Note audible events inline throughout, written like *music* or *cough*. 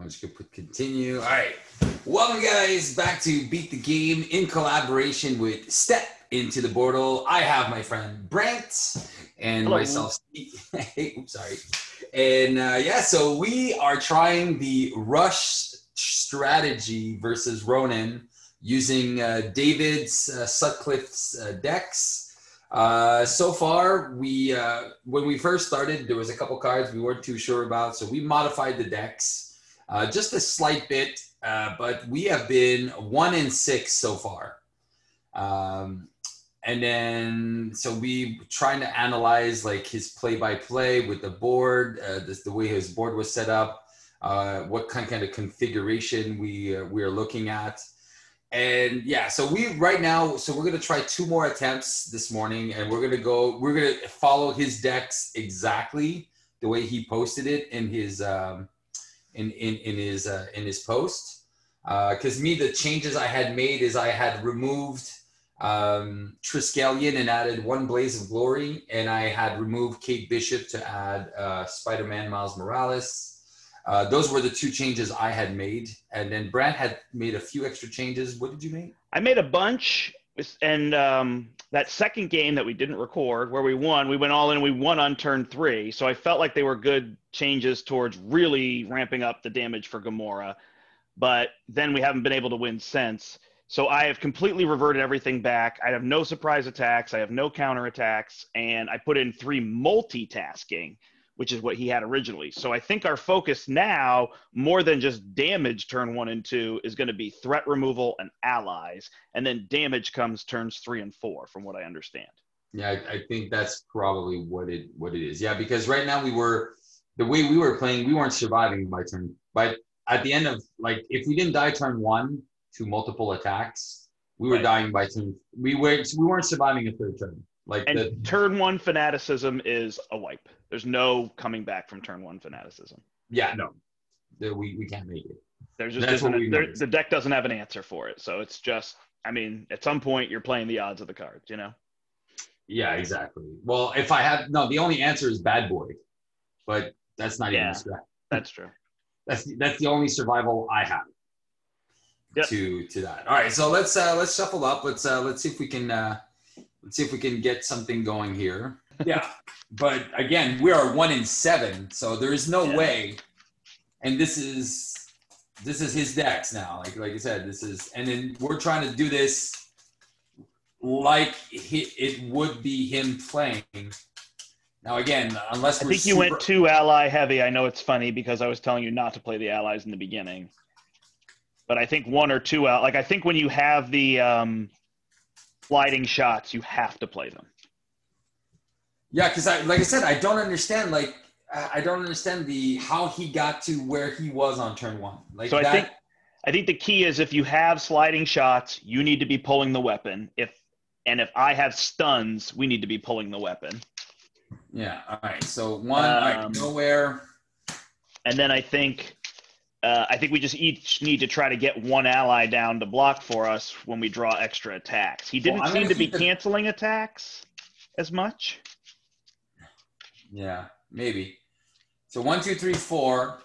I'm just gonna put continue. All right, welcome guys back to Beat the Game in collaboration with Step into the Portal. I have my friend Brandt and Hello. myself. *laughs* Hey, oops, sorry. And uh, yeah, so we are trying the rush strategy versus Ronan using uh, David's uh, Sutcliffe's uh, decks. Uh, so far, we uh, when we first started, there was a couple cards we weren't too sure about, so we modified the decks uh, just a slight bit, uh, but we have been one in six so far. Um, and then so we trying to analyze like his play by play with the board, uh, this, the way his board was set up, uh, what kind kind of configuration we uh, we are looking at. And yeah, so we right now, so we're gonna try two more attempts this morning, and we're gonna go. We're gonna follow his decks exactly the way he posted it in his um, in in in his uh, in his post. Because me, the changes I had made is I had removed um, Triskelion and added one Blaze of Glory, and I had removed Kate Bishop to add uh, Spider-Man Miles Morales. Uh, those were the two changes I had made, and then Brandt had made a few extra changes. What did you make? I made a bunch, and um, that second game that we didn't record, where we won, we went all in. We won on turn three, so I felt like they were good changes towards really ramping up the damage for Gamora. But then we haven't been able to win since. So I have completely reverted everything back. I have no surprise attacks. I have no counter attacks, and I put in three multitasking, which is what he had originally. So I think our focus now, more than just damage turn one and two, is going to be threat removal and allies, and then damage comes turns three and four, from what I understand. Yeah, I, I think that's probably what it what it is. Yeah, because right now we were the way we were playing, we weren't surviving by turn. But at the end of like, if we didn't die turn one to multiple attacks, we were Right. dying by turn. We were we weren't surviving a third turn. Like And the turn one fanaticism is a wipe. There's no coming back from turn one fanaticism. yeah no, the, we we can't make it. There's just That's what isn't a, there, the deck doesn't have an answer for it. So it's just, I mean, at some point you're playing the odds of the cards, you know? Yeah, exactly. Well, if I had no, the only answer is bad boy, but that's not even Yeah. a strat. That's true. *laughs* That's the, that's the only survival I have. Yep. To to that. All right, so let's uh let's shuffle up. Let's uh let's see if we can uh let's see if we can get something going here. Yeah. but again, we are one in seven, so there is no Yeah. way. And this is this is his decks now. Like like I said, this is and then we're trying to do this like he, it would be him playing. Now again, unless I think you went too ally heavy. I know it's funny because I was telling you not to play the allies in the beginning. But I think one or two out, like I think when you have the um, sliding shots, you have to play them. Yeah, because I like I said, I don't understand. Like I don't understand the how he got to where he was on turn one. Like So I think I think the key is if you have sliding shots, you need to be pulling the weapon. If and if I have stuns, we need to be pulling the weapon. Yeah. All right. So one, all right, Um, nowhere. And then I think uh, I think we just each need to try to get one ally down to block for us when we draw extra attacks. He didn't I'm seem gonna be the- canceling attacks as much. Yeah, maybe. So one, two, three, four.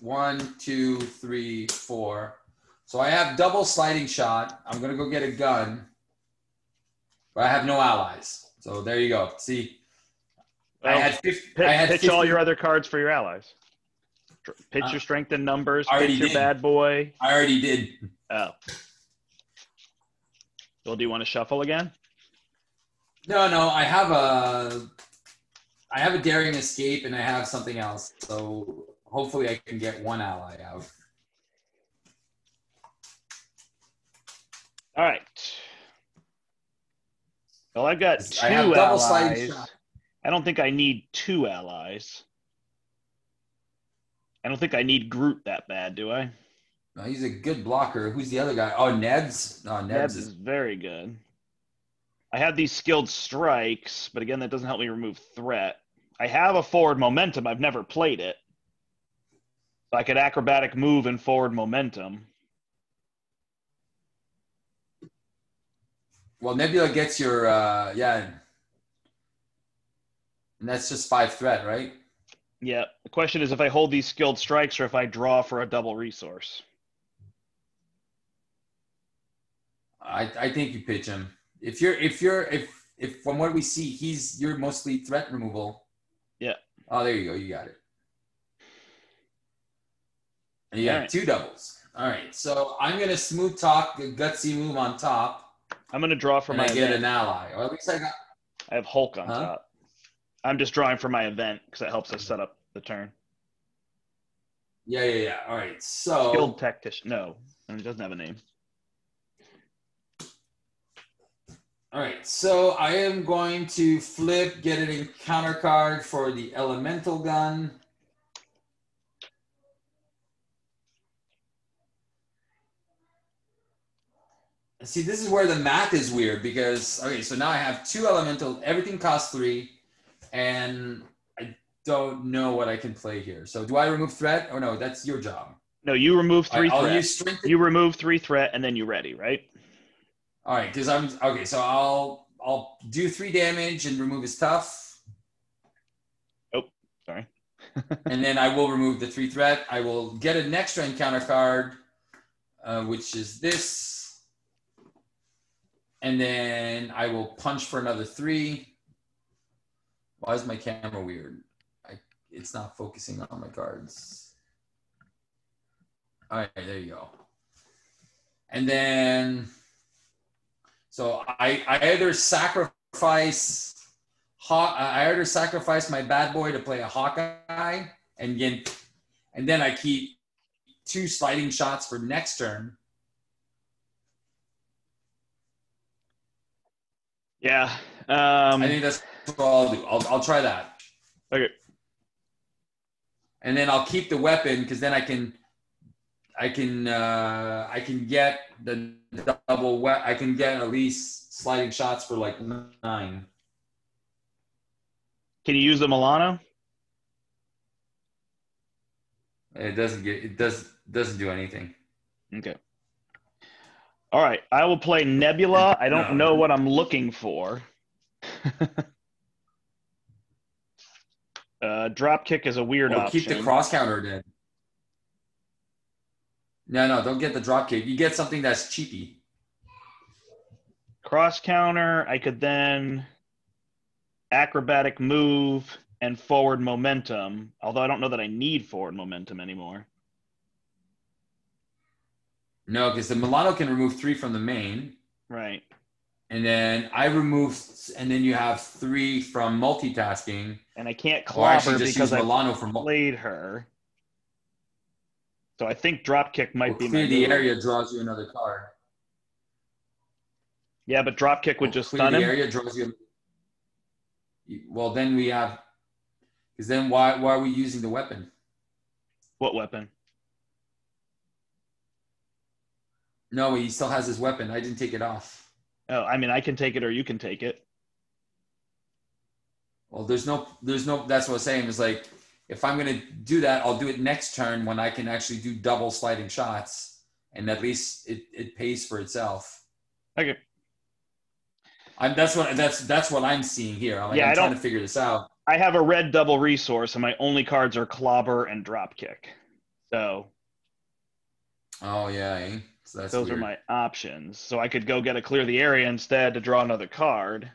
One, two, three, four. So I have double sliding shot. I'm gonna go get a gun, but I have no allies. So there you go. See, I had 50, Pitch, I had pitch 50 all your other cards for your allies. Pitch Uh, your strength and numbers. Pitch your did. bad boy. I already did. Oh. Well, do you want to shuffle again? No, no, I have a I have a daring escape and I have something else. So hopefully I can get one ally out. All right. Well, I've got two I have double sliding allies. I don't think I need two allies. I don't think I need Groot that bad, do I? No, he's a good blocker. Who's the other guy? Oh, Ned's. No, Nebs is is very good. I have these skilled strikes, but again, that doesn't help me remove threat. I have a forward momentum. I've never played it. So I could acrobatic move and forward momentum. well. Nebula gets your uh, yeah, and that's just five threat, right? Yeah. The question is if I hold these skilled strikes or if I draw for a double resource. I, I think you pitch him. If you're if you're if if from what we see, he's you're mostly threat removal. Yeah. Oh, there you go. You got it. And you got Alright. two doubles. All right. So I'm gonna smooth talk a gutsy move on top, I'm going to draw for my I get event. an ally. Or at least I got. I have Hulk on Huh? top. I'm just drawing for my event because it helps us set up the turn. Yeah, yeah, yeah. All right. So Skilled tactician. No, it doesn't have a name. All right, so I am going to flip, get an encounter card for the elemental gun. See, this is where the math is weird because okay, so now I have two elemental, everything costs three, and I don't know what I can play here. So do I remove threat Oh no? That's your job. No, you remove three I'll threat. You remove three threat and then you ready, right? All right, because I'm okay. So I'll I'll do three damage and remove his tough. Oh, sorry. *laughs* and then I will remove the three threat. I will get an extra encounter card, uh, which is this. And then I will punch for another three. Why is my camera weird? I, it's not focusing on my cards. All right, there you go. And then, so I, I either sacrifice Haw- I either sacrifice my bad boy to play a Hawkeye and get, and then I keep two sliding shots for next turn. Yeah. Um, I think that's what I'll do. I'll, I'll try that. okay. And then I'll keep the weapon because then I can, I can, uh, I can get the double. We- I can get at least sliding shots for like nine. Can you use the Milano? It doesn't get. It does doesn't do anything. Okay. All right. I will play Nebula. I don't No. know what I'm looking for. *laughs* uh, drop kick is a weird Or option. keep the cross counter then. No, no, don't get the drop kick. You get something that's cheapy. cross counter. I could then acrobatic move and forward momentum. Although I don't know that I need forward momentum anymore. No, because the Milano can remove three from the main, Right. And then I remove, and then you have three from multitasking. And I can't clobber just because use I Milano for mul- played her. So I think drop kick might or be clear the move. area draws you another card. Yeah, but drop kick would Or just stun the him. area draws you. Well, then we have, because then why why are we using the weapon? What weapon? No, he still has his weapon. I didn't take it off. Oh, I mean, I can take it or you can take it. Well, there's no, there's no. That's what I'm saying. Is like, if I'm gonna do that, I'll do it next turn when I can actually do double sliding shots, and at least it, it pays for itself. Okay. I'm, that's what that's that's what I'm seeing here. I'm, like, Yeah, I'm I trying to figure this out. I have a red double resource, and my only cards are clobber and drop kick. So Oh yeah, eh? So those weird. are my options. So I could go get a clear the area instead to draw another card.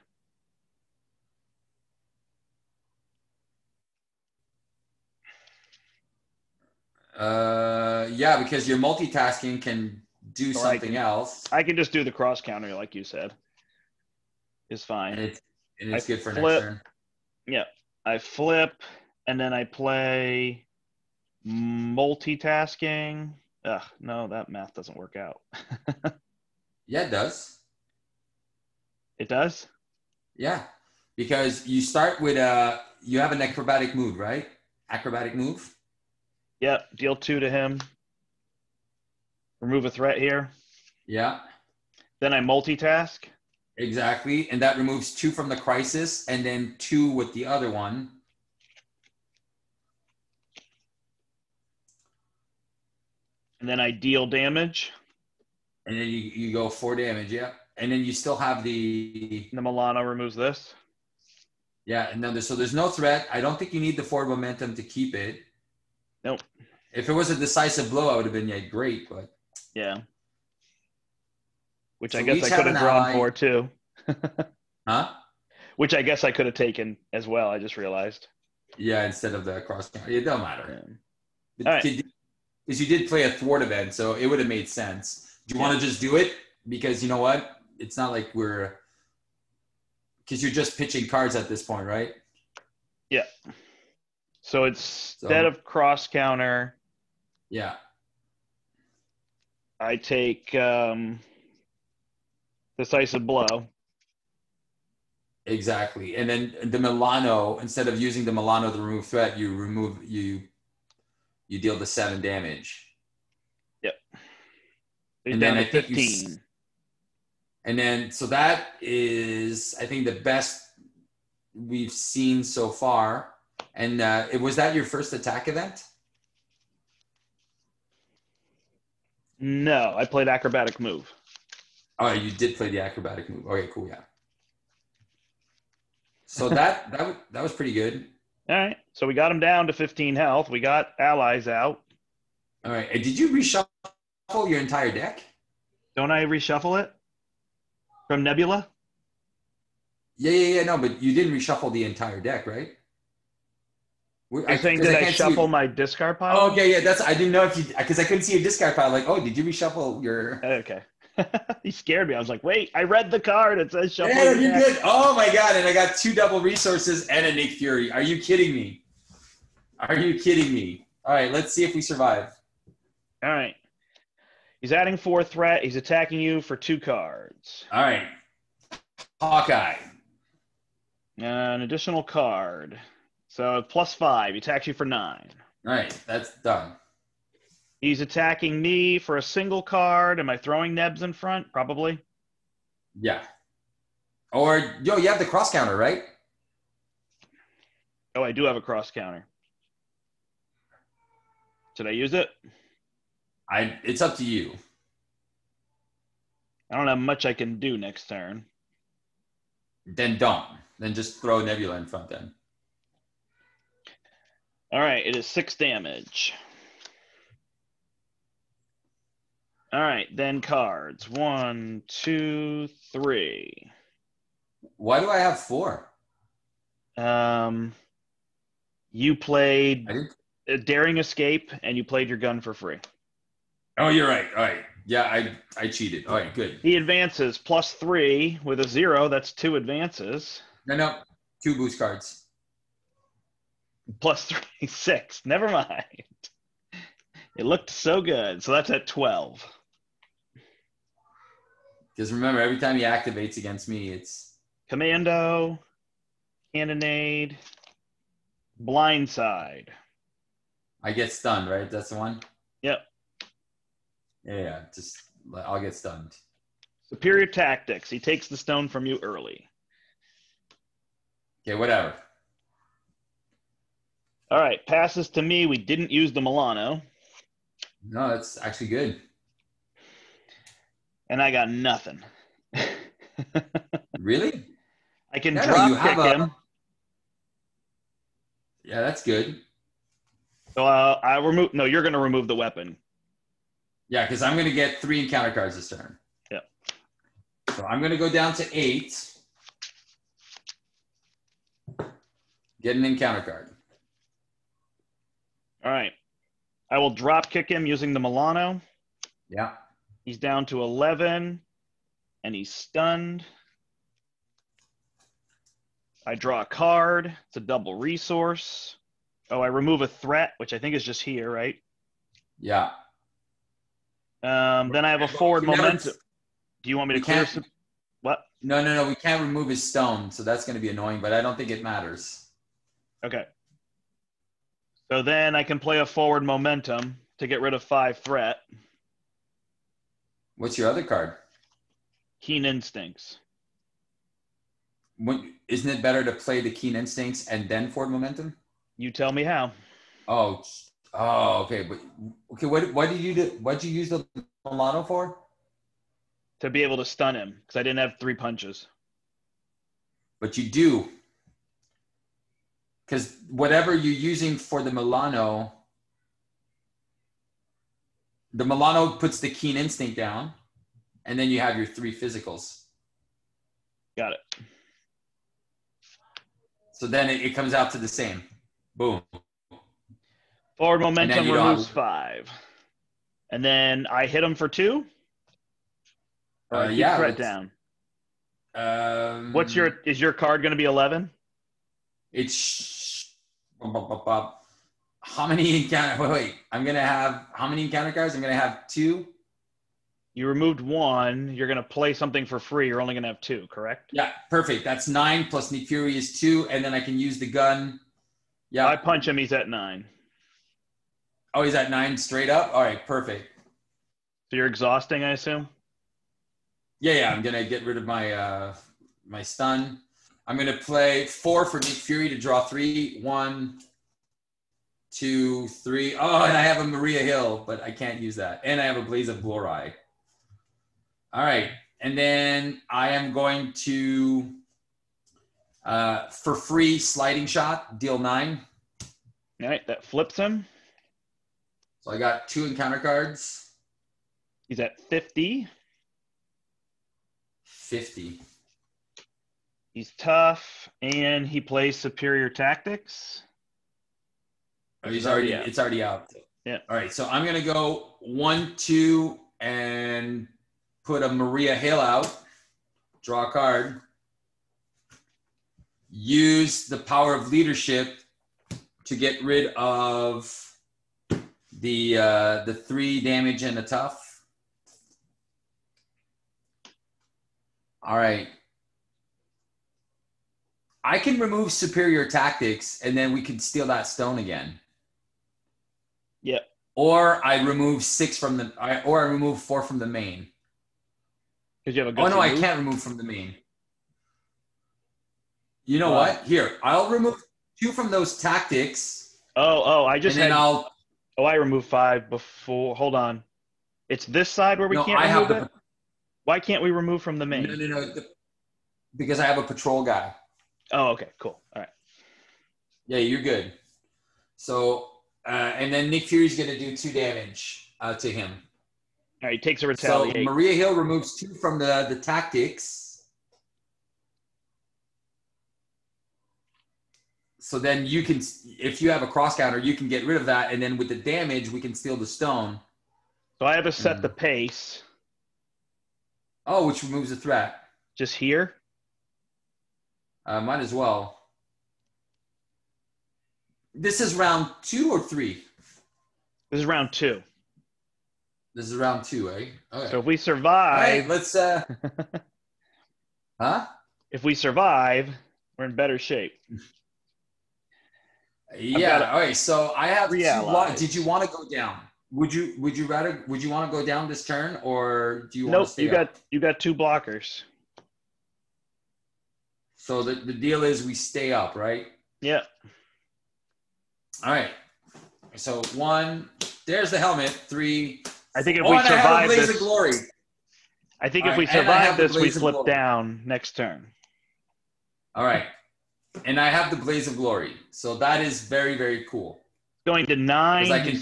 Uh, yeah, because your multitasking can do Or I something can- else, I can just do the cross counter, like you said. Is fine. and it's and it's good for flip. next turn. I flip and then I play multitasking. Ugh, no, that math doesn't work out. *laughs* Yeah, it does. it does? Yeah, because you start with a you have an acrobatic move, right? Acrobatic move. Yep. Deal two to him. Remove a threat here. Yeah, Then I multitask. exactly, and that removes two from the crisis, and then two with the other one. And then I deal damage. And then you, you go four damage, yeah. And then you still have the And the Milano removes this. Yeah, and then there's, so there's no threat. I don't think you need the forward momentum to keep it. Nope. If it was a decisive blow, I would have been yeah great, but Yeah. Which So I guess I could have drawn ally. for too. *laughs* huh? Which I guess I could have taken as well. I just realized. Yeah, instead of the cross. It don't matter. Yeah. All right. Because you did play a thwart event, so it would have made sense. Do you want to just do it? Because you know what? It's not like we're. Because you're just pitching cards at this point, right? Yeah. So it's instead So- of cross counter, Yeah. I take um, decisive blow. Exactly. And then the Milano, instead of using the Milano to remove threat, you remove you you deal the seven damage. He's And then I think you fifteen. And then so that is I think the best we've seen so far. And uh, it was that your first attack event? No, I played acrobatic move. Oh, you did play the acrobatic move. Okay, cool, yeah. So that that that was pretty good. All right. So we got him down to 15 health. We got allies out. All right. And did you reshuffle your entire deck? Don't I reshuffle it from Nebula? Yeah, yeah, yeah. No, but you didn't reshuffle the entire deck, right? We- I think did I, can't shuffle my discard pile? Oh, okay, yeah. That's I didn't know if you because I couldn't see your discard pile. Like, oh, did you reshuffle your? Okay. *laughs* he scared me. I was like, wait, I read the card. It says shuffle. Yeah, you good. Oh my god! And I got two double resources and a Nick Fury. Are you kidding me? Are you kidding me? All right, let's see if we survive. All right. He's adding four threat. He's attacking you for two cards. All right, Hawkeye. An additional card. So plus five. He attacks you for nine. All right, that's done. He's attacking me for a single card. Am I throwing Nebs in front? Probably. Yeah. Or yo, you have the cross counter, right? Oh, I do have a cross counter. Should I use it? I. It's up to you. I don't have much I can do next turn. Then don't. Then just throw Nebula in front. Then. All right, it is six damage. All right, then cards. One, two, three. Why do I have four? Um, you played a Daring Escape, and you played your gun for free. Oh, you're right. All right. Yeah, I I cheated. All right, good. He advances plus three with a zero. That's two advances. No, no, two boost cards. Plus three, *laughs* six. Never mind. It looked so good. So that's at 12. Because remember, every time he activates against me, it's Commando, Cannonade, Blindside. I get stunned, right? That's the one. Yep. Yeah, yeah. Just I'll get stunned. Superior Tactics. He takes the stone from you early. Okay, whatever. All right, passes to me. We didn't use the Milano, No, that's actually good. And I got nothing. *laughs* Really? I can no, drop you kick have a- him. Yeah, that's good. So uh, I remove. No, you're going to remove the weapon. Yeah, because I'm gonna get three encounter cards this turn. Yeah. So I'm gonna go down to eight. Get an encounter card. All right. I will drop kick him using the Milano. Yeah. He's down to 11 and he's stunned. I draw a card. It's a double resource. Oh, I remove a threat, which I think is just here, right? Yeah. Um, then I have a forward momentum. Do you want me to clear some? What? No, no, no. We can't remove his stone, so that's gonna be annoying. But I don't think it matters. Okay. So then I can play a forward momentum to get rid of five threat. What's your other card? Keen instincts. When, isn't it better to play the keen instincts and then forward momentum? You tell me how. Oh, oh, okay. But okay, what what did you do? What did you use the Milano for? To be able to stun him because I didn't have three punches. But you do. because whatever you're using for the Milano, the Milano puts the keen instinct down, and then you have your three physicals. Got it. So then it, it comes out to the same. Boom. Forward momentum removes have- five. And then I hit him for two? Uh, yeah, threat down. Um, What's your is your card gonna be eleven? It's. How many encounter? Wait, wait. I'm gonna have how many encounter cards? I'm gonna have two. You removed one, you're gonna play something for free, you're only gonna have two, correct? Yeah, perfect. That's nine plus Nick Fury is two, and then I can use the gun. Yeah. I punch him, he's at nine. oh, he's at nine straight up. All right, perfect. So you're exhausting, I assume? Yeah, yeah. I'm gonna get rid of my uh my stun. I'm gonna play four for Nick Fury to draw three. One, two, three. Oh, and I have a Maria Hill, but I can't use that. And I have a Blaze of Glory. All right, and then I am going to uh for free sliding shot, deal nine. All right, that flips him. So I got two encounter cards. He's at 50. 50. He's tough, and he plays superior tactics. He's It's already, already out. it's already out. Yeah. All right, so I'm gonna go one, two, and put a Maria Hill out. Draw a card. Use the power of leadership to get rid of the uh, the three damage and a tough. All right. I can remove superior tactics, and then we can steal that stone again. Or I remove six from the, I, or I remove four from the main. Because you have a Oh no, I can't remove from the main. You know what? Here, I'll remove two from those tactics, Oh, oh, I just and then. I'll. Oh, I removed five before. Hold on. It's this side where we no, can't I have remove the. it. Why can't we remove from the main? No, no, no. the- because I have a patrol guy. Oh, okay, cool. All right. Yeah, you're good. So, uh, and then Nick Fury's gonna do two damage uh, to him. All right, he takes a So. Maria Hill removes two from the the tactics. So then you can, if you have a cross counter, you can get rid of that, and then with the damage, we can steal the stone. so I have to set Mm. the pace Oh, which removes the threat. just here. Uh, might as well. This is round two or three. This is round two. This is round two, eh? Okay. So if we survive, right, let's. Uh, *laughs* huh? if we survive, we're in better shape. Yeah. All right. So I have two. Did you want to go down? Would you? Would you rather? Would you want to go down this turn, or do you want nope, to stay you up? got you got two blockers. So the, the deal is we stay up, right? Yeah. All right. So one. There's the helmet. Three. I think if oh, we and I have a survive this, of glory. I think All if we right, survive this, we flip down next turn. All right. And I have the blaze of glory. So that is very very cool. Going to nine. I can-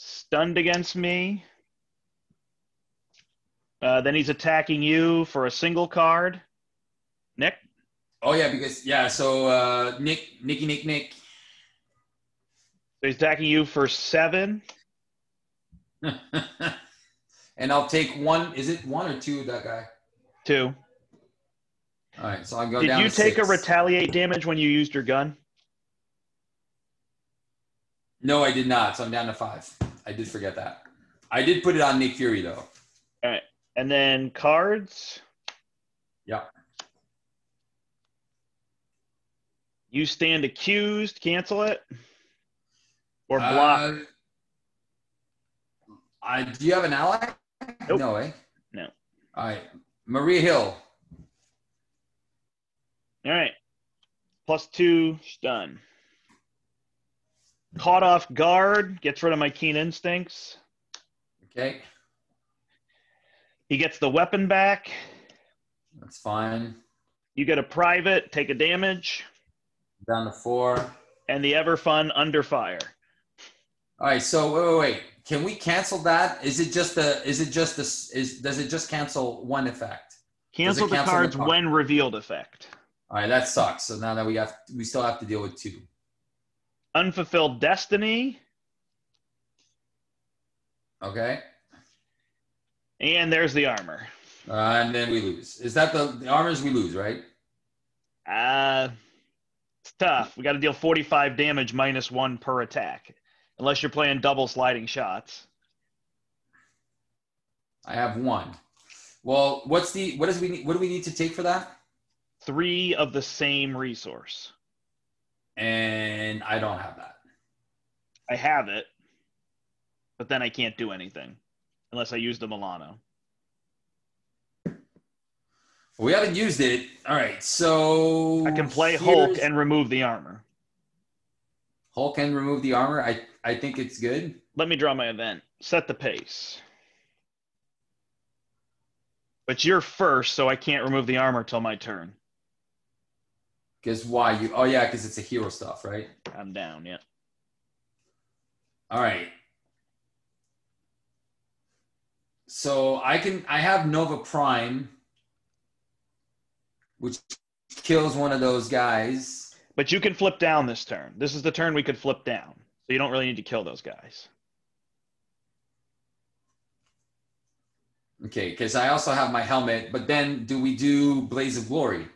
stunned against me. Uh, then he's attacking you for a single card. Nick, Oh yeah, because yeah. So uh, Nick, Nicky, Nick, Nick. So he's attacking you for seven. *laughs* and I'll take one. Is it one or two? That guy. Two. All right. So I go down. Did you take a retaliate damage when you used your gun? No, I did not. So I'm down to five. I did forget that. I did put it on Nick Fury though. All right, and then cards. Yeah. You stand accused. Cancel it. Or block. Uh, I, do you have an ally? Nope. No, eh? No. All right. Maria Hill. All right. Plus two, stun. Caught off guard, gets rid of my keen instincts. Okay. He gets the weapon back. That's fine. You get a private, take a damage. Down to four. And the ever fun under fire. All right. So wait, wait, wait. Can we cancel that? Is it just the? Is it just this? Is does it just cancel one effect? Cancel the cancel the cards card? when revealed effect. All right, that sucks. So now that we have, we still have to deal with two. Unfulfilled destiny. Okay. And there's the armor. Uh, and then we lose. Is that the, the armors we lose, right? Uh, it's tough. We got to deal 45 damage minus one per attack, unless you're playing double sliding shots. I have one. Well, what's the what does we need, what do we need to take for that? Three of the same resource. And I don't have that. I have it, but then I can't do anything unless I use the Milano. We haven't used it. All right, so I can play Hulk and remove the armor. Hulk and remove the armor. I I think it's good. Let me draw my event. Set the pace. But you're first, so I can't remove the armor till my turn. Because why you? Oh yeah, because it's a hero stuff, right? I'm down, yeah. All right. So I can I have Nova Prime, which kills one of those guys. But you can flip down this turn. This is the turn we could flip down. So you don't really need to kill those guys. Okay, because I also have my helmet. But then, do we do Blaze of Glory?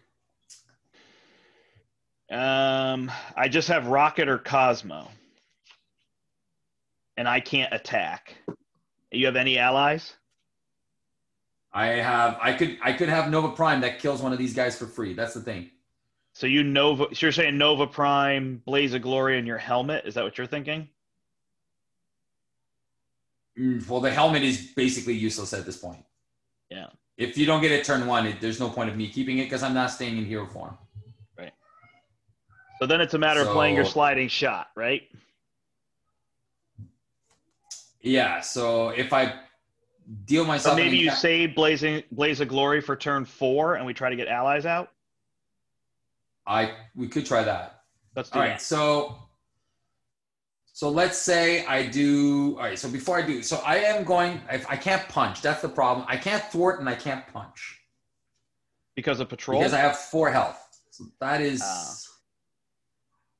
Um, I just have Rocket or Cosmo. And I can't attack. You have any allies? I have I could I could have Nova Prime that kills one of these guys for free. That's the thing. So you Nova so you're saying Nova Prime, Blaze of Glory, and your helmet? Is that what you're thinking? Mm, Well, the helmet is basically useless at this point. Yeah. If you don't get it turn one, it, there's no point of me keeping it because I'm not staying in hero form. Right. So then it's a matter of playing your sliding shot, right? Yeah. So if I deal myself, So maybe you enca- save Blazing Blaze of Glory for turn four and we try to get allies out. I we could try that. Let's do All that. So so let's say I do. All right. So before I do, so I am going. If I can't punch, that's the problem. I can't thwart and I can't punch Because of patrol. because I have four health. So that is. Ah.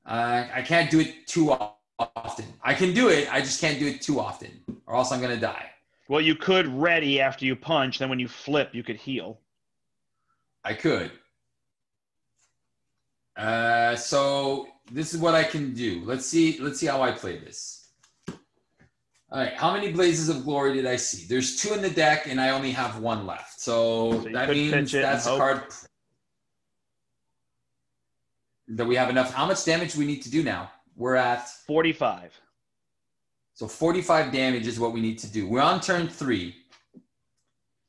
Uh, I can't do it too often. I can do it. I just can't do it too often, or else I'm gonna die. well, you could ready after you punch. Then when you flip, you could heal. I could. Uh, so this is what I can do. Let's see. Let's see how I play this. All right. How many blazes of glory did I see? There's two in the deck, and I only have one left. So, So that means pitch it and that's a card that we have enough. How much damage we need to do now? We're at Forty-five. so 45 damage is what we need to do. We're on turn three.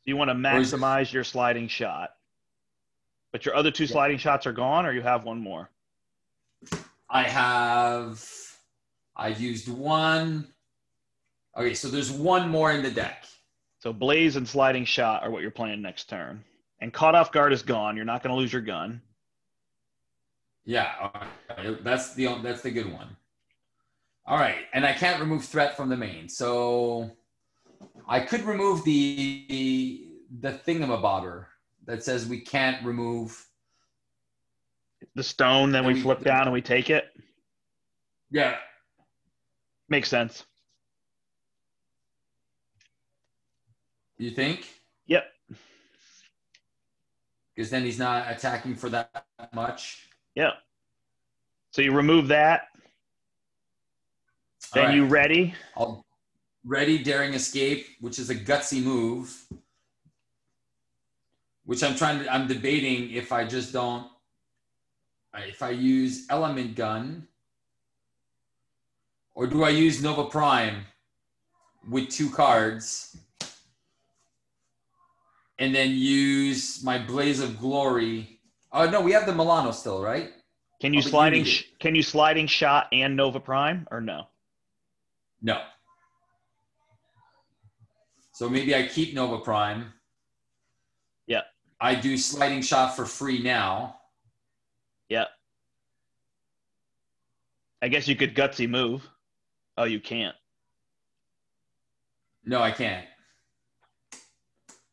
You want to Or is it- maximize your sliding shot, but your other two sliding shots are gone, or you have one more. I have I've used one. Okay, so there's one more in the deck. So blaze and sliding shot are what you're playing next turn. And caught off guard is gone. You're not going to lose your gun. Yeah, right, that's the that's the good one. All right, and I can't remove threat from the main, so I could remove the the thingamabobber that says we can't remove. The stone, then we we- flip down and we take it. Yeah, Makes sense. you think? Yep. Because then he's not attacking for that much. Yep. So you remove that. Then right. you ready. I'll ready daring escape, which is a gutsy move. Which I'm trying to I'm debating if I just don't if I use element gun or do I use Nova Prime with two cards and then use my Blaze of Glory. Oh no, we have the Milano still, right? Can you Oh, you sliding? sh- can you sliding shot and Nova Prime or no? No. So maybe I keep Nova Prime. I do sliding shot for free now. Yeah. I guess you could gutsy move. Oh, you can't. No, I can't.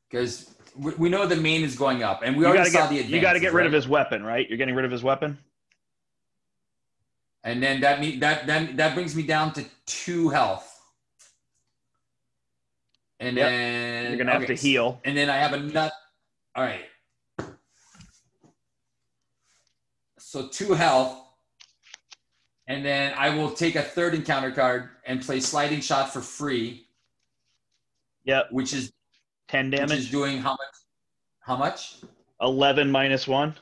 Because we, we know the main is going up, and we You already saw get the advances. you gotta get rid of his weapon, right? You're getting rid of his weapon. And then that me that that that brings me down to two health. And Yep. then You're gonna have to heal. And then I have a nut. All right. So two health. And then I will take a third encounter card and play sliding shot for free, Yep, which is ten which is damage. doing how much? How much? Eleven minus one.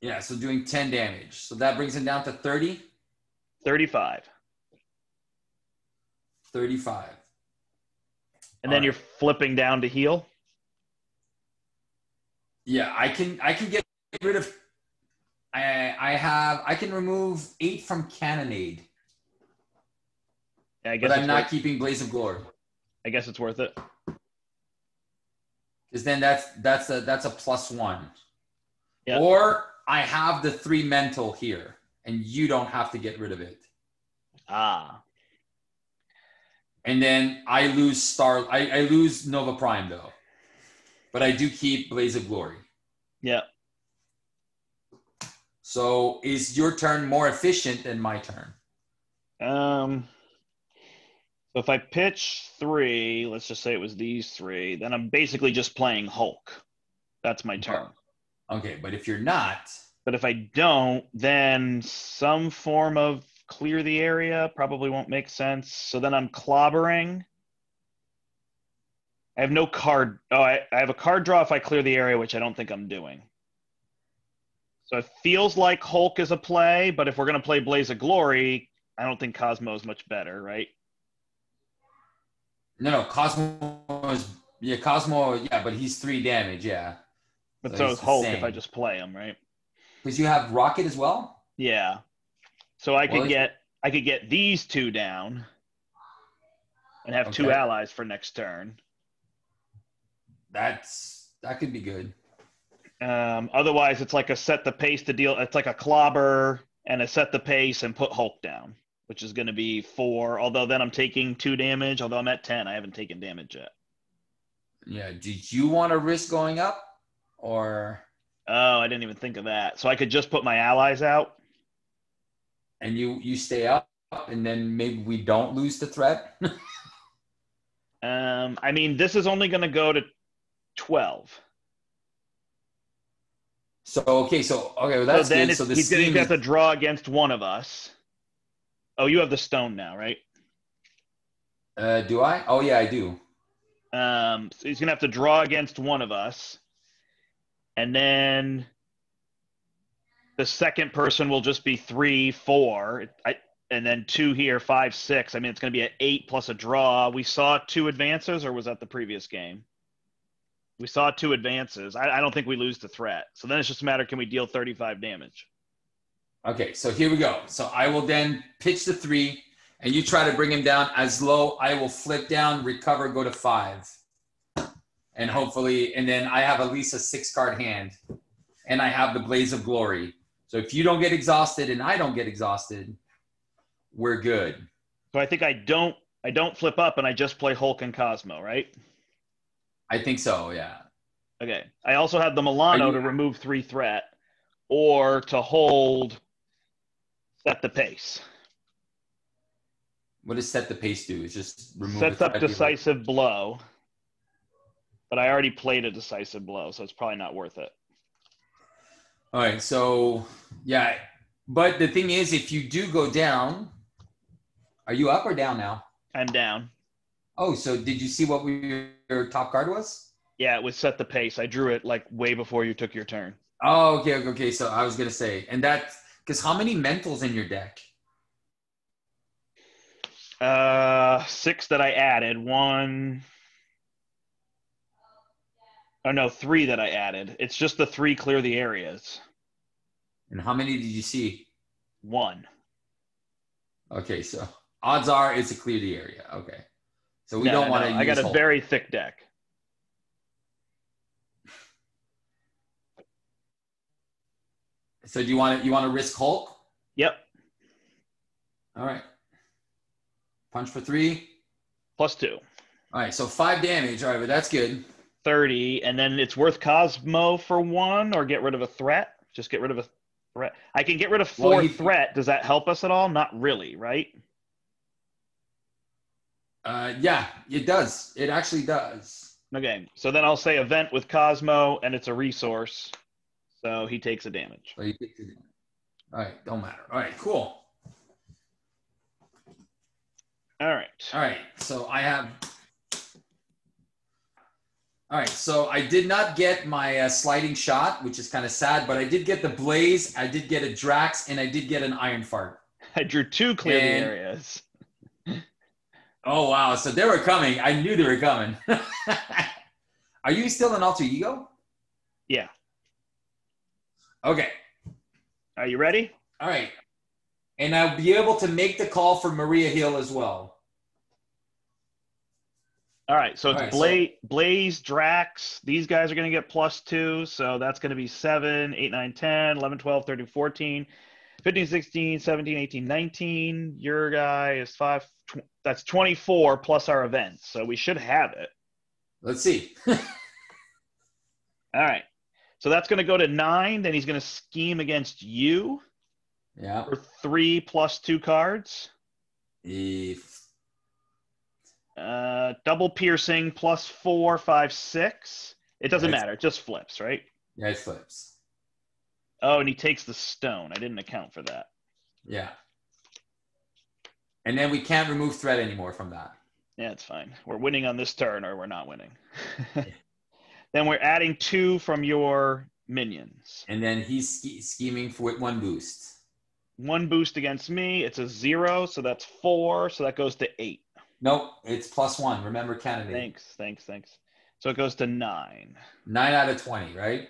Yeah, so doing 10 damage. So that brings him down to 30, Thirty-five. 35. And then All you're flipping down to heal. Yeah, I can I can get rid of I I have I can remove eight from cannonade, Yeah, I guess but I'm not worth, keeping Blaze of Glory. I guess it's worth it. Because then that's that's a that's a plus one. Yeah. Or I have the three mental here, and you don't have to get rid of it. Ah, And then I lose Star I, I lose Nova Prime though. But I do keep Blaze of Glory. yeah. So is your turn more efficient than my turn? Um, so if I pitch three, let's just say it was these three, then I'm basically just playing Hulk. That's my turn. Okay, but if you're not, But if I don't, then some form of clear the area probably won't make sense. So then I'm clobbering. I have no card. Oh, I, I have a card draw if I clear the area, which I don't think I'm doing. So it feels like Hulk is a play, but if we're going to play Blaze of Glory, I don't think Cosmo is much better, right? no, no, Cosmo is yeah, Cosmo, yeah, but he's three damage, yeah, But So so is Hulk if. I just play him, right? because you have Rocket as well. Yeah. So I could Well, get I could get these two down and have two allies for next turn. That's that could be good. Um, otherwise, it's like a set the pace to deal. It's like a clobber and a set the pace and put Hulk down, which is going to be four. Although then I'm taking two damage. Although I'm at ten, I haven't taken damage yet. Yeah, did you want to risk going up, or Oh, I didn't even think of that. So I could just put my allies out. and you you stay up, and then maybe we don't lose the threat? *laughs* Um, I mean, this is only going to go to twelve. so okay, so okay, well, that's so then good. So he's going to have to draw against one of us. Oh, you have the stone now, right? uh, do I? Oh yeah, I do. Um, so he's gonna have to draw against one of us, and then the second person will just be three, four, I, and then two here, five, six. I mean, it's gonna be an eight plus a draw. We saw two advances, or was that the previous game? We saw two advances. I, I don't think we lose the threat. So then it's just a matter: can we deal thirty-five damage? Okay, so here we go. So I will then pitch the three, and you try to bring him down as low. I will flip down, recover, go to five, and hopefully, and then I have at least a six card hand, and I have the Blaze of Glory. So if you don't get exhausted and I don't get exhausted, we're good. So I think I don't. I don't flip up, and I just play Hulk and Cosmo, right? I think so. Yeah. Okay. I also have the Milano you- to remove three threat or to hold set the pace. What does set the pace do? It's just remove. Sets up decisive blow. But I already played a decisive blow, so it's probably not worth it. All right. So yeah, but the thing is, if you do go down, are you up or down now? I'm down. Oh, so did you see what we, your top card was? Yeah, it was set the pace. I drew it like way before you took your turn. Oh, okay, okay, okay. So I was gonna say, and that's because how many mentals in your deck? Uh six that I added. One Oh no, three that I added. It's just the three clear the areas. And how many did you see? One. Okay, so odds are it's a clear the area. Okay, so we No, don't no, want to. no. I got a very thick deck. So do you want to you want to risk Hulk? Yep. All right. Punch for three. Plus two. All right, so five damage. All right, but that's good. 30, and then it's worth Cosmo for one, or get rid of a threat. Just get rid of a threat. I can get rid of four Well, threat. Does that help us at all? Not really, right? Uh, yeah, it does. It actually does. Okay, so then I'll say event with Cosmo, and it's a resource, so he takes a damage. So you pick the- All right, don't matter. All right, cool. All right. All right, so I have. All right, so I did not get my uh, sliding shot, which is kind of sad, but I did get the blaze, I did get a Drax, and I did get an Iron Fart. I drew two clear the And- areas. Oh wow! So they were coming. I knew they were coming. *laughs* Are you still an alter ego? Yeah. Okay. Are you ready? All right. And I'll be able to make the call for Maria Hill as well. All right, so it's right, so- Blaze, Blaze, Drax. These guys are going to get plus two. So that's going to be 7, 8, 9, 10, 11, 12, 13, 14, 15, 16, 17, 18, 19. Your guy is 5. Tw- that's 24 plus our events. So we should have it. Let's see. *laughs* All right. So that's going to go to 9. Then he's going to scheme against you yeah. for 3 plus 2 cards. If Uh, double piercing plus 4, 5, 6. It doesn't matter. It just flips, right? yeah, it flips. Oh, and he takes the stone. I didn't account for that. Yeah. And then we can't remove threat anymore from that. Yeah, it's fine. We're winning on this turn, or we're not winning. *laughs* then we're adding two from your minions. And then he's ske- scheming for one boost. One boost against me. It's a zero, so that's four. So that goes to eight. Nope, it's plus one. Remember candidate. Thanks, thanks, thanks. So it goes to nine. Nine out of twenty, right?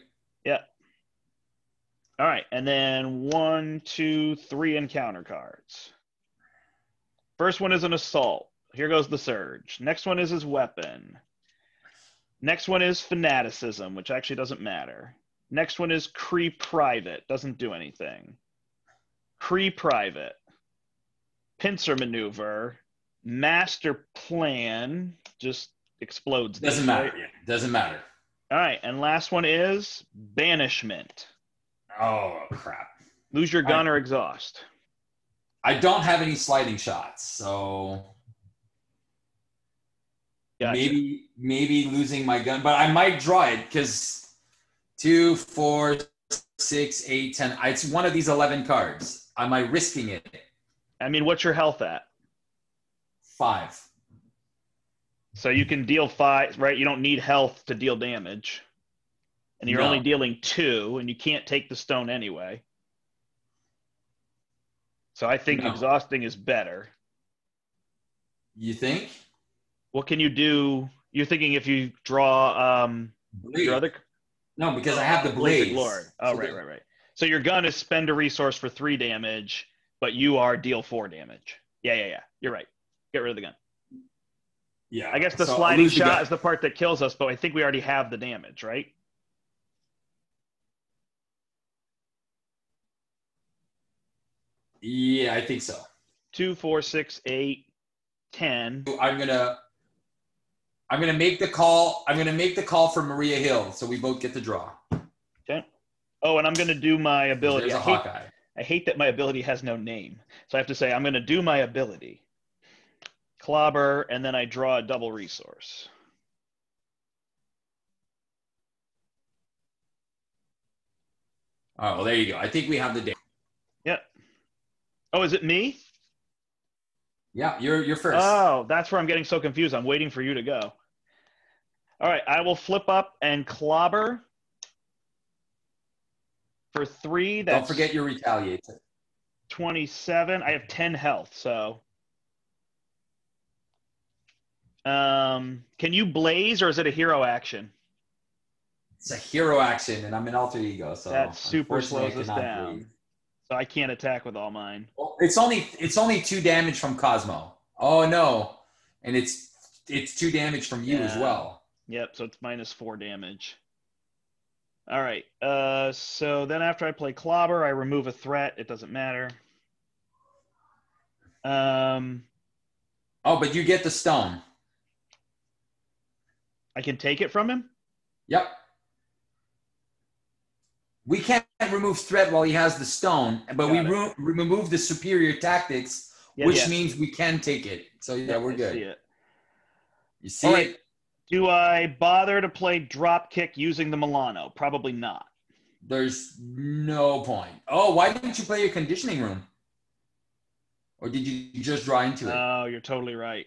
All right, and then one, two, three encounter cards. First one is an assault. Here goes the surge. Next one is his weapon. Next one is fanaticism, which actually doesn't matter. Next one is Kree private, doesn't do anything. Kree private, pincer maneuver, master plan, just explodes. Doesn't matter. right? Yeah, doesn't matter. All right, and last one is banishment. Oh crap! Lose your gun right. or exhaust. I don't have any sliding shots, so Gotcha. maybe maybe losing my gun, but I might draw it because two, four, six, eight, ten. It's one of these eleven cards. Am I risking it? I mean, what's your health at? Five. So you can deal five, right? You don't need health to deal damage. And you're No. only dealing two, and you can't take the stone anyway. So I think No. exhausting is better. You think? What can you do? You're thinking if you draw um, Blade. your other No, because I have the blade. Glory. Oh, So right, right, right. So your gun is spend a resource for three damage, but you are deal four damage. Yeah, yeah, yeah. You're right. Get rid of the gun. Yeah. I guess the so sliding lose the shot is the part that kills us, but I think we already have the damage, right? Yeah, I think so. Two, four, six, eight, ten. I'm gonna I'm gonna make the call. I'm gonna make the call for Maria Hill, so we both get the draw. Okay. Oh, and I'm gonna do my ability. There's I a hate, Hawkeye. I hate that my ability has no name. So I have to say I'm gonna do my ability. Clobber, and then I draw a double resource. Oh, well, there you go. I think we have the day. Oh, is it me? Yeah, you're you're first. Oh, that's where I'm getting so confused. I'm waiting for you to go. All right, I will flip up and clobber for three. That's Don't forget your retaliate. 27. I have 10 health, so. Um, can you blaze or is it a hero action? It's a hero action, and I'm an alter ego, so That super slows us down. breathe. So I can't attack with all mine. Well, it's only it's only two damage from Cosmo. Oh no, and it's it's two damage from you as well. Yep, so it's minus four damage. All right. Uh, so then after I play Clobber, I remove a threat. It doesn't matter. Um, Oh, but you get the stone. I can take it from him. Yep. We can't remove threat while he has the stone, but we Got it. ro- remove the superior tactics, Yeah, which yeah. means we can take it. So yeah, we're good. see it. You see right. it? Do I bother to play drop kick using the Milano? Probably not. There's no point. Oh, why didn't you play your conditioning room? Or did you just draw into it? Oh, you're totally right.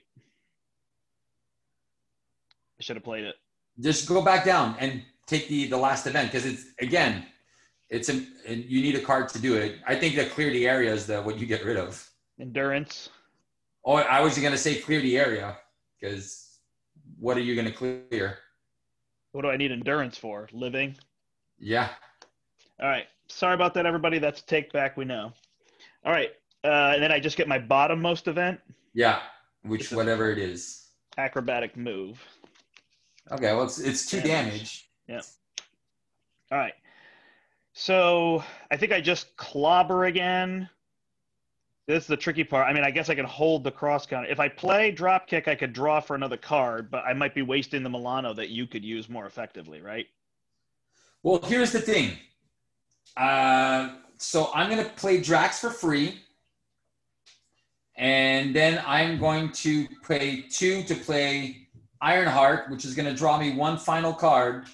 I should have played it. just go back down and take the the last event because it's again, it's a, and you need a card to do it. I think that clear the area is the what you get rid of. Endurance. Oh, I was gonna say clear the area because what are you gonna clear? What do I need endurance for? Living. Yeah, All right. Sorry about that, everybody. That's a take back. We know. All right. Uh, and then I just get my bottom most event, yeah, which It's whatever it is. acrobatic move. Okay, well it's it's two Damage. damage. All right. So I think I just clobber again. This is the tricky part. I mean, I guess I can hold the cross counter. If I play drop kick, I could draw for another card, but I might be wasting the Milano that you could use more effectively, right? Well, here's the thing. Uh, so I'm gonna play Drax for free, and then I'm going to pay two to play Ironheart, which is gonna draw me one final card,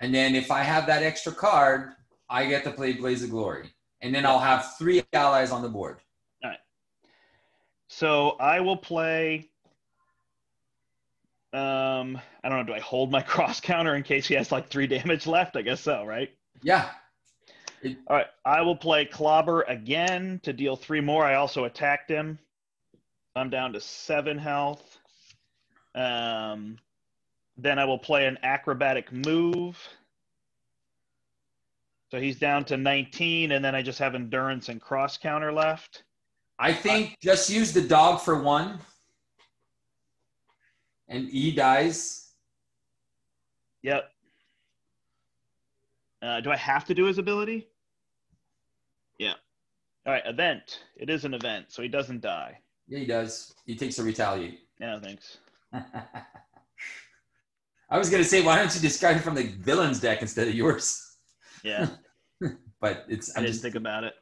and then if I have that extra card, I get to play Blaze of Glory, and then I'll have three allies on the board. All right. So I will play. Um, I don't know. Do I hold my *laughs* cross counter in case he has like three damage left? I guess so, right? Yeah, All right. I will play Clobber again to deal three more. I also attacked him. I'm down to seven health. Um, then I will play an acrobatic move. So he's down to 19, and then I just have endurance and cross counter left. I think just use the dog for one, and he dies. Yep. Uh, do I have to do his ability? Yeah. All right. Event. It is an event, so he doesn't die. Yeah, he does. He takes a retaliate. Yeah. Thanks. *laughs* I was gonna say, why don't you discard it from the villains deck instead of yours? Yeah. *laughs* But it's I I'm just, think about it.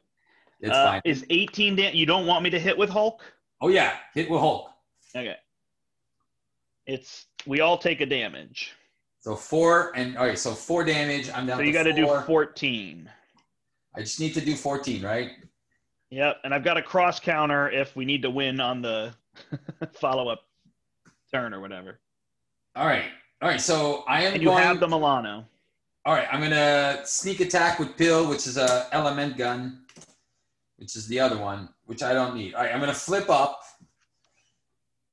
it's Uh, fine. Is 18 da- You don't want me to hit with Hulk? Oh yeah, hit with Hulk. Okay. It's we all take a damage, So four and all right, so four damage. I'm down. so you got got to do 14. I just need to do 14, right? Yep, and I've got a cross counter if we need to win on the *laughs* follow up turn or whatever. All right, all right. So I am And you going. have the Milano. All right, I'm gonna sneak attack with Pill, which is a element gun, which is the other one, which I don't need. All right, I'm gonna flip up.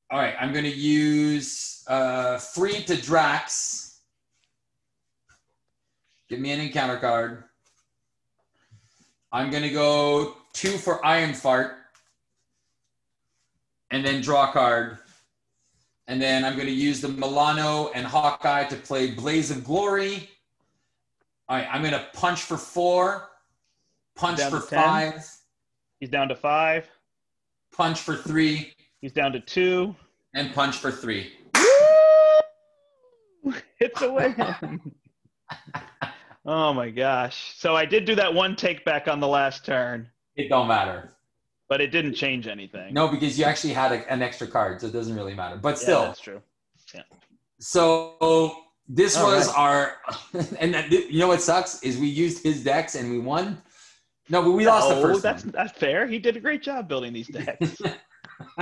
All right, I'm gonna use uh, free to Drax. Give me an encounter card. I'm gonna go two for Iron Fart, and then draw a card. And then I'm gonna use the Milano and Hawkeye to play Blaze of Glory. All right, I'm gonna punch for four, punch for five, He's down to five. punch for three, He's down to two. and punch for three. *laughs* It's a win. *laughs* oh my gosh. So I did do that one take back on the last turn, It don't matter. but it didn't change anything. No, because you actually had a, an extra card, so it doesn't really matter. But Yeah, still, that's true. Yeah. So this All was right. our, *laughs* and that, you know what sucks is we used his decks and we won. No, but we lost the first oh, that's one. that's fair. He did a great job building these decks. *laughs*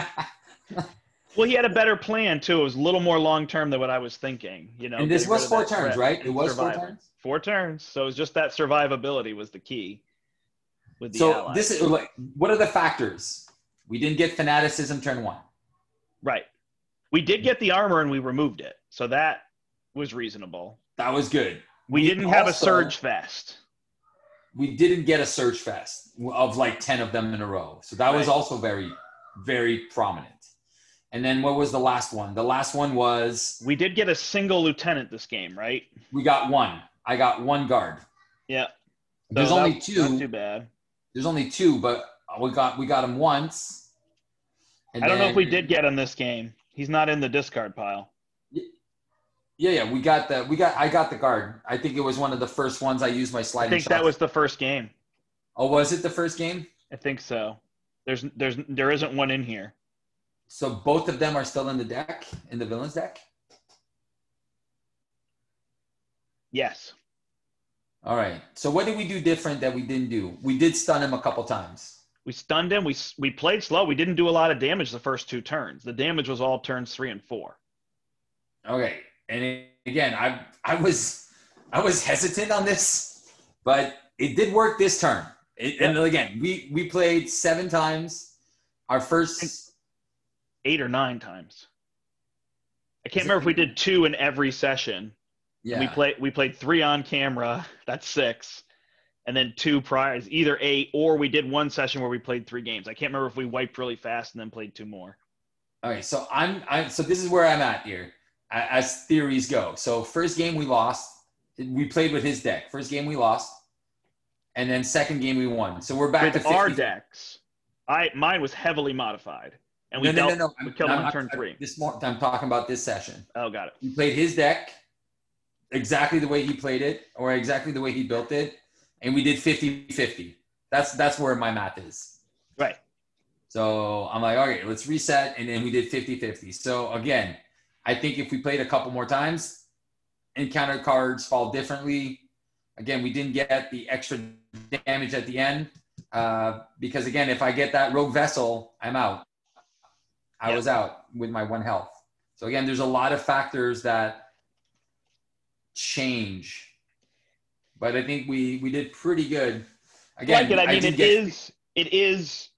well, he had a better plan too. It was a little more long term than what I was thinking. You know, and this was four turns, right? It was four turns. Four turns. So it was just that survivability was the key with the So allies. this is like, what are the factors? We didn't get fanaticism turn one. right. We did get the armor and we removed it, so that was reasonable. That was good. We, We didn't have a also- surge fest. we didn't get a surge fest of like 10 of them in a row. So that was also very, very prominent. And then what was the last one? The last one was We did get a single lieutenant this game, right? we got one. I got one guard. Yeah. There's So only that- Not too bad. There's only two, but we got we got him once. I don't know if we did get him this game. He's not in the discard pile. Yeah, yeah, we got the we got I got the guard. I think it was one of the first ones I used my sliding. I think that was the first game. Oh, was it the first game? I think so. There's there's there isn't one in here. So both of them are still in the deck in the villains deck. Yes. All right. So what did we do different that we didn't do? We did stun him a couple times. We stunned him. We we played slow. We didn't do a lot of damage the first two turns. The damage was all turns three and four. Okay. And again, I I was I was hesitant on this, but it did work this turn. It, And again, we we played seven times. Our first Eight or nine times. I can't remember if we did two in every session. yeah. We played we played three on camera. *laughs* That's six. And then two priors, either eight or we did one session where we played three games. I can't remember if we wiped really fast and then played two more. All right, so I'm I'm so this is where I'm at here as theories go. So first game we lost. We played with his deck. First game we lost, and then second game we won. So we're back With to our decks, I mine was heavily modified, and we no, no, dealt, no, no. we I'm- killed him on turn I'm- three. This more, I'm talking about this session. Oh, got it. We played his deck exactly the way he played it, or exactly the way he built it, and we did 50-50. That's that's where my math is. Right. So I'm like, okay, let's reset. And then we did 50 50. So again, I think if we played a couple more times, encounter cards fall differently. Again, we didn't get the extra damage at the end. Uh, because again, if I get that rogue vessel, I'm out. I Yep. was out with my one health. So again, there's a lot of factors that change. But I think we we did pretty good. Again, like. I mean, did it get- is it is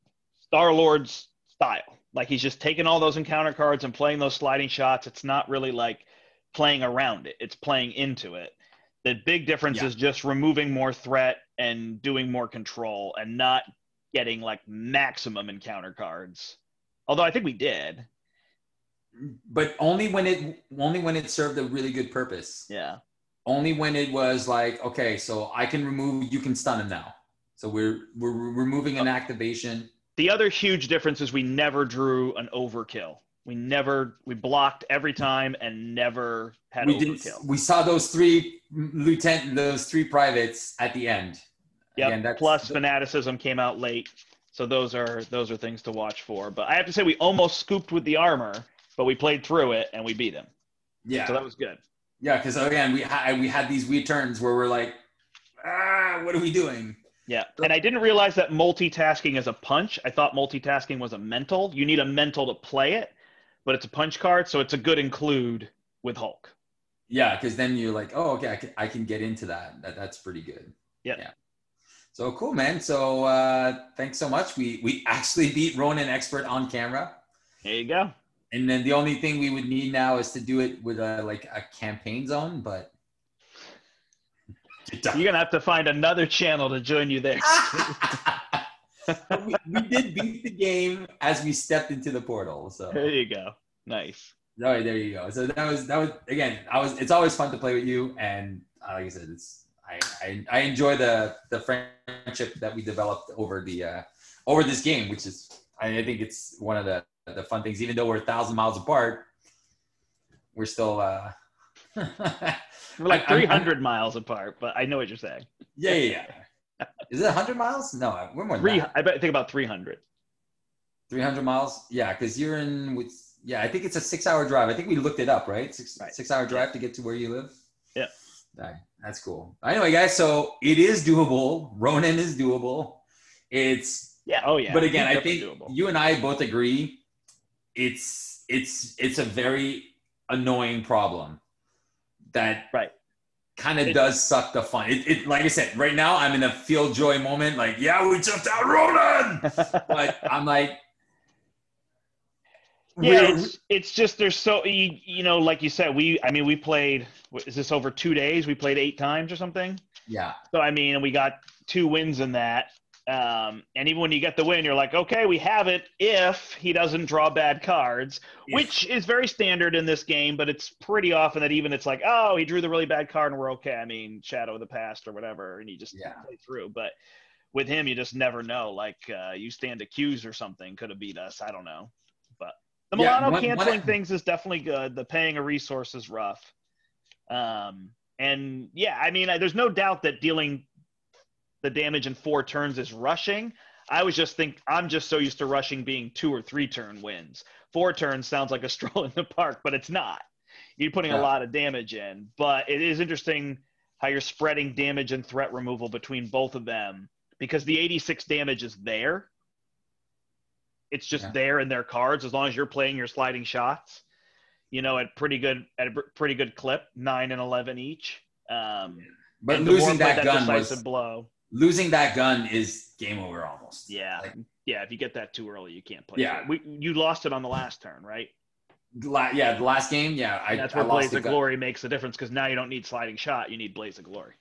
Star Lord's style. Like he's just taking all those encounter cards and playing those sliding shots. It's not really like playing around it. It's playing into it. The big difference Yeah. is just removing more threat and doing more control and not getting like maximum encounter cards. Although I think we did. but only when it only when it served a really good purpose. Yeah. Only when it was like, okay, so I can remove, you can stun him now. So we're we're removing an oh. activation. The other huge difference is we never drew an overkill. We never we blocked every time and never had We didn't. overkill. We saw those three lieutenant, those three privates at the end. That's- Plus, fanaticism came out late, so those are those are things to watch for. But I have to say, we almost scooped with the armor, but we played through it and we beat him. Yeah, So that was good. yeah. Because again, we had we had these weird turns where we're like, ah, what are we doing? Yeah. And I didn't realize that multitasking is a punch. I thought multitasking was a mental. You need a mental to play it, but it's a punch card, so it's a good include with Hulk. Yeah, because then you're like, oh, okay, I can, I can get into that. that that's pretty good. Yep. Yeah. So cool, man. So uh, thanks so much. We we *laughs* actually beat Ronan Expert on camera, There you go. and then the only thing we would need now is to do it with a like a campaign zone, but. You're gonna have to find another channel to join you there. *laughs* we, we did beat the game as we stepped into the portal. So there you go. Nice. All right, there you go. So that was that was again. I was. It's always fun to play with you, and uh, like I said, it's I, I I enjoy the the friendship that we developed over the uh, over this game, which is I, I think it's one of the the fun things. Even though we're a thousand miles apart, we're still. uh *laughs* We're like I'm- I'm- 300 miles apart, but I know what you're saying. Yeah, yeah, yeah. Is it hundred miles? No, we're more than Three. I bet think about 300. 300 miles yeah because you're in with yeah i think it's a six hour drive i think we looked it up right six Right. six hour drive to get to where you live Yeah. Right. that's cool anyway guys so it is doable ronan is doable it's Yeah. Oh yeah. but again i think doable. you and i both agree it's it's it's a very annoying problem that Right. kind of does suck the fun it, it like i said right now i'm in a feel joy moment like yeah we took down rolling, but i'm like yeah, it's, it's just there's so you, you know, like you said, we I mean we played. what, Is this over two days? We played eight times or something. yeah So I mean, we got two wins in that. Um, and even when you get the win, you're like, okay, we have it if he doesn't draw bad cards, If- which is very standard in this game. But it's pretty often that even it's like, oh, he drew the really bad card and we're okay. I mean, Shadow of the Past or whatever, and you just Yeah. play through. But with him, you just never know. Like uh, you stand accused or something could have beat us. I don't know. But the Yeah, Milano canceling one- things is definitely good. The paying a resource is rough. Um, and yeah, I mean, I- there's no doubt that dealing the damage in four turns is rushing. I was just think I'm just so used to rushing being two or three turn wins. Four turns sounds like a *laughs* stroll in the park, but it's not. You're putting a lot of damage in. But it is interesting how you're spreading damage and threat removal between both of them because the 86 damage is there. It's just Yeah. there in their cards as long as you're playing your sliding shots. You know, at pretty good at a pretty good clip, nine and eleven each. Um, But and the more losing that, gun was blow. Losing that gun is game over almost. Yeah, Like, yeah. If you get that too early, you can't play. Yeah. we you lost it on the last turn, right? la- yeah, the last game, yeah, I, that's where lost Blaze of gun Glory makes a difference because now you don't need sliding shot, you need Blaze of Glory.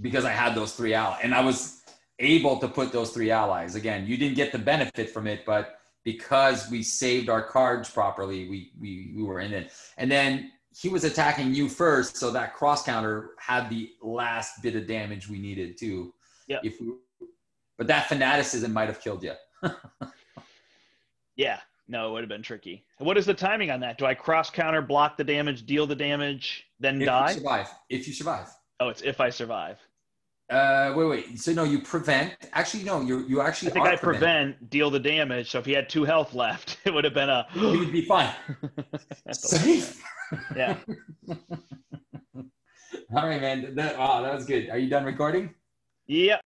because I had those three out, and I was able to put those three allies. Again, you didn't get the benefit from it, but because we saved our cards properly, we we, we were in it. And then he was attacking you first, so that cross counter had the last bit of damage we needed too. Yeah. If we, but that fanaticism might have killed you. *laughs* Yeah, no, it would have been tricky. What is the timing on that? Do I cross counter, block the damage, deal the damage, then If die? survive, if you survive. Oh, it's if I survive. Uh, wait, wait. So no, you prevent. Actually, no. You you actually. I think I prevent, deal the damage. So if he had two health *laughs* left, it would have been a. You'd be fine. *laughs* Safe. yeah. *laughs* All right, man. That, wow, that was good. Are you done recording? Yeah.